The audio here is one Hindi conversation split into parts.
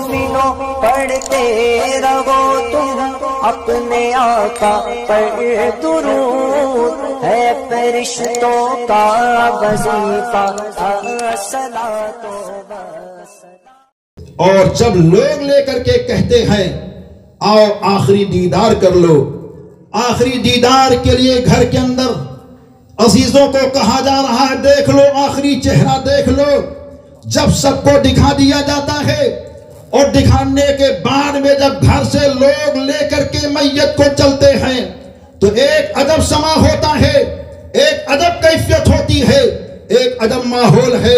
मोमिनो पढ़ते रहो तुम, अपने आका पर दुरूद है फरिश्तों का वजीफा। और जब लोग लेकर के कहते हैं, आओ आखिरी दीदार कर लो। आखिरी दीदार के लिए घर के अंदर अजीजों को कहा जा रहा है, देख लो, आखिरी चेहरा देख लो। जब सबको दिखा दिया जाता है और दिखाने के बाद में जब घर से लोग लेकर के मैयत को चलते हैं तो एक अदब समा होता है, एक अदब कैफियत होती है, एक अदब माहौल है।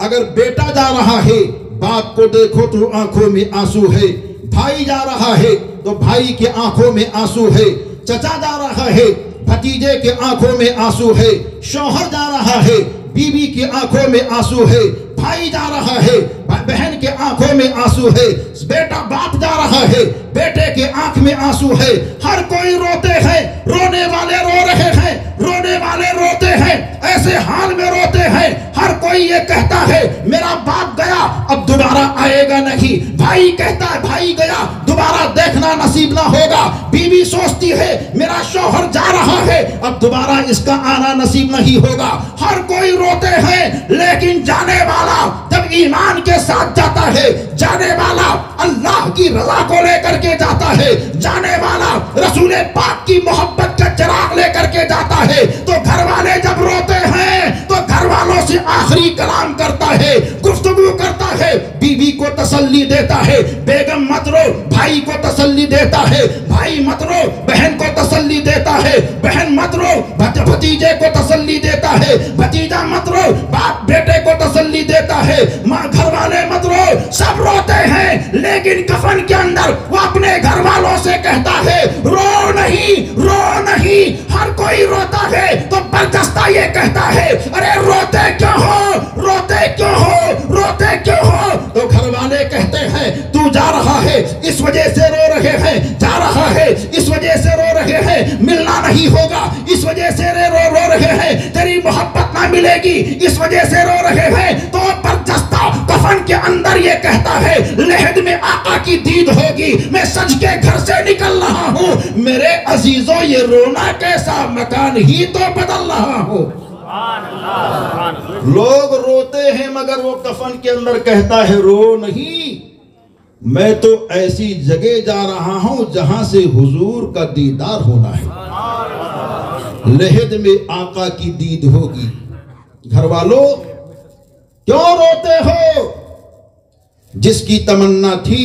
अगर बेटा जा रहा है, बाप को देखो तो आँखों में आँसू है, भाई जा रहा है तो भाई के आँखों में आँसू है, चचा जा रहा है, भतीजे के आँखों में आँसू है, शौहर जा रहा है, बीवी की आँखों में आँसू है भाई जा रहा है। बहन के आँखों में आँसू है। बेटा बाप जा रहा है। बेटे के आँख में आँसू है। हर कोई रोते हैं। रोने वाले रो रहे हैं। रोने वाले रोते हैं। ऐसे हाल में रोते हैं। हर कोई ये कहता है मेरा बाप गया, अब दोबारा आएगा नहीं। भाई कहता है, भाई गया, दोबारा देखना नसीब ना होगा। बीवी सोचती है, मेरा शौहर जा रहा है, अब दोबारा इसका आना नसीब नहीं होगा। हर कोई रोते हैं, लेकिन जाने वाला जब ईमान के साथ जाता है, जाने वाला अल्लाह की रजा को लेकर के जाता है, जाने वाला रसूल पाक की मोहब्बत तसल्ली देता है। बेगम मत रो, भाई को तसल्ली देता है। भाई मत रो, बहन को तसल्ली देता है। बहन मत रो भतीजे को तसल्ली देता है। भतीजा मत रो, बाप बेटे को तसल्ली देता है। माँ घर वाले मत रो, सब रोते हैं, लेकिन कफन के अंदर वो अपने घर वालों से कहता है, रो नहीं रो नहीं, हर कोई रोता है। तो बरदस्ता ये कहता है है इस वजह से रो रहे हैं जा रहा है इस वजह से रो रहे हैं मिलना नहीं होगा इस वजह से रे रो रो रहे हैं तेरी मोहब्बत ना मिलेगी इस वजह से रो रहे हैं तो बरदस्ता कफन के अंदर ये कहता है लहद में आका की दीद होगी मैं सज के घर से निकल रहा हूँ मेरे अजीजों ये रोना कैसा मकान ही तो बदल रहा हूँ। लोग रोते हैं मगर वो कफन के अंदर कहता है रो नहीं। मैं तो ऐसी जगह जा रहा हूँ जहाँ से हुजूर का दीदार होना है। लहद में आका की दीद होगी। घर वालों क्यों रोते हो? जिसकी तमन्ना थी,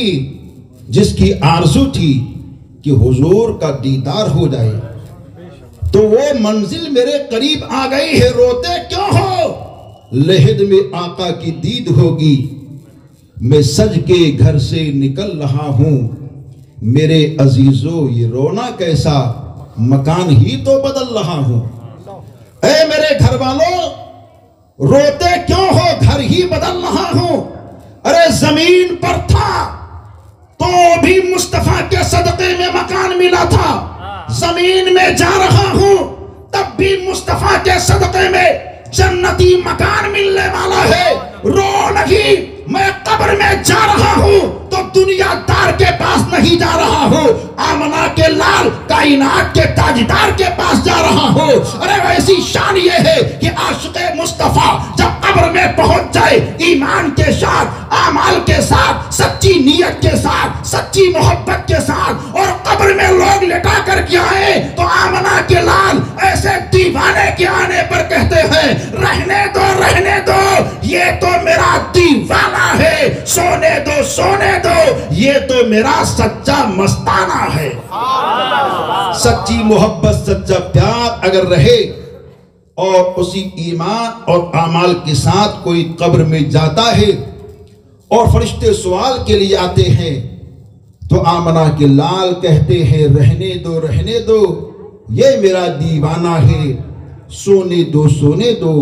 जिसकी आरज़ू थी कि हुजूर का दीदार हो जाए। तो वो मंजिल मेरे करीब आ गई है, रोते क्यों हो? लहद में आका की दीद होगी। मैं सज के घर से निकल रहा हूँ। मेरे अजीजों, ये रोना कैसा? मकान ही तो बदल रहा हूँ। ऐ मेरे घर वालों रोते क्यों हो? घर ही बदल रहा हूँ। अरे ज़मीन पर था तो भी मुस्तफ़ा के सदके में मकान मिला था। ज़मीन में जा रहा हूँ, तब भी मुस्तफ़ा के सदके में जन्नती मकान मिलने वाला है। मैं में जा रहा हूँ तो दुनियादार के पास नहीं जा रहा हूँ। आमना के लाल, कायनात के ताजदार के पास जा रहा हूँ। अरे ऐसी शान ये है कि आशिक मुस्तफ़ा जब कब्र में पहुँच जाए, ईमान के साथ, आमाल के साथ, सच्ची नीयत के साथ, सच्ची मोहब्बत के साथ ये तो मेरा सच्चा मस्ताना है। सच्ची मोहब्बत, सच्चा प्यार अगर रहे और उसी ईमान और अमाल के साथ कोई कब्र में जाता है और फरिश्ते सवाल के लिए आते हैं तो आमना के लाल कहते हैं, रहने दो रहने दो, ये मेरा दीवाना है। सोने दो सोने दो,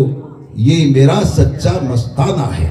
ये मेरा सच्चा मस्ताना है।